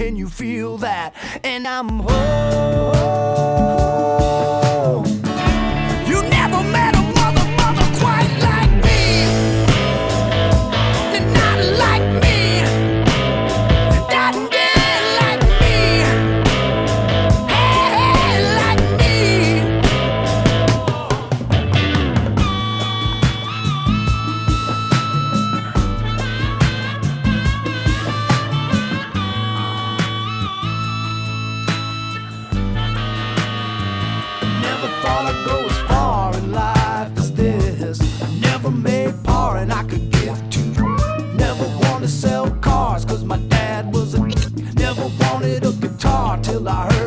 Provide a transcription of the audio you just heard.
Can you feel that? And I'm home. till I heard.